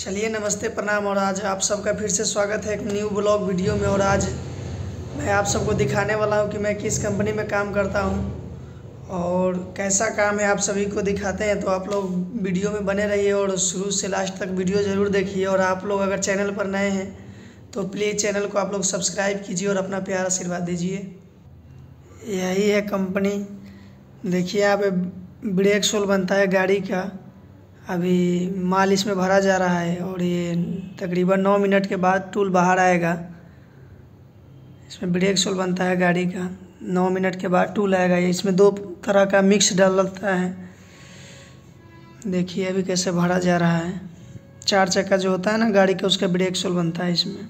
चलिए नमस्ते प्रणाम और आज आप सबका फिर से स्वागत है एक न्यू ब्लॉग वीडियो में और आज मैं आप सबको दिखाने वाला हूँ कि मैं किस कंपनी में काम करता हूँ और कैसा काम है आप सभी को दिखाते हैं तो आप लोग वीडियो में बने रहिए और शुरू से लास्ट तक वीडियो ज़रूर देखिए और आप लोग अगर चैनल पर नए हैं तो प्लीज़ चैनल को आप लोग सब्सक्राइब कीजिए और अपना प्यार आशीर्वाद दीजिए। यही है कंपनी। देखिए यहाँ पे ब्रेक सोल बनता है गाड़ी का। अभी माल इसमें भरा जा रहा है और ये तकरीबन नौ मिनट के बाद टूल बाहर आएगा। इसमें ब्रेक शोल बनता है गाड़ी का। नौ मिनट के बाद टूल आएगा। ये इसमें दो तरह का मिक्स डलता है। देखिए अभी कैसे भरा जा रहा है। चार चक्का जो होता है ना गाड़ी का, उसका ब्रेक शोल बनता है इसमें।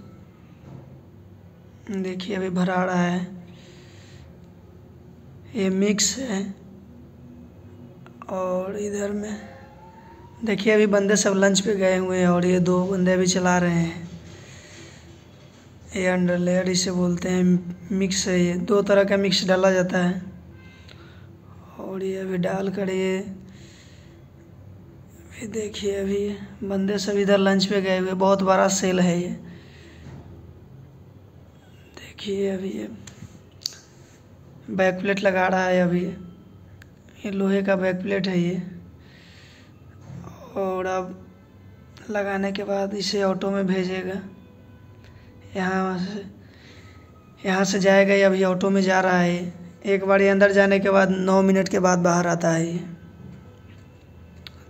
देखिए अभी भरा रहा है। ये मिक्स है। और इधर में देखिए, अभी बंदे सब लंच पे गए हुए हैं और ये दो बंदे अभी चला रहे हैं। ये अंडर लेयर इसे बोलते हैं मिक्स है ये। दो तरह का मिक्स डाला जाता है। और ये अभी डाल कर ये देखिए अभी बंदे सब इधर लंच पे गए हुए बहुत बड़ा सेल है ये। देखिए अभी ये बैक प्लेट लगा रहा है अभी। ये लोहे का बैक प्लेट है ये। और अब लगाने के बाद इसे ऑटो में भेजेगा। यहाँ से यहाँ से जाएगा ये अभी ऑटो में जा रहा है। एक बार ये अंदर जाने के बाद नौ मिनट के बाद बाहर आता है। ये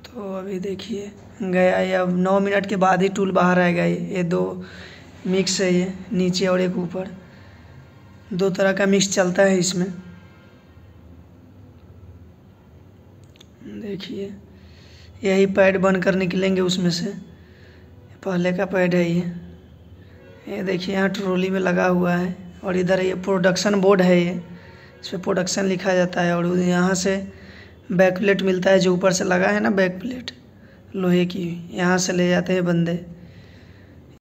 तो अभी देखिए, गया ये अब नौ मिनट के बाद ही टूल बाहर आएगा ये ये दो मिक्स है ये, नीचे और एक ऊपर। दो तरह का मिक्स चलता है इसमें। देखिए यही पैड बन कर निकलेंगे उसमें से। पहले का पैड है ये। ये देखिए, यहाँ ट्रोली में लगा हुआ है और इधर ये प्रोडक्शन बोर्ड है ये। इस पर प्रोडक्शन लिखा जाता है और यहाँ से बैक प्लेट मिलता है जो ऊपर से लगा है ना बैक प्लेट लोहे की। यहाँ से ले जाते हैं बंदे।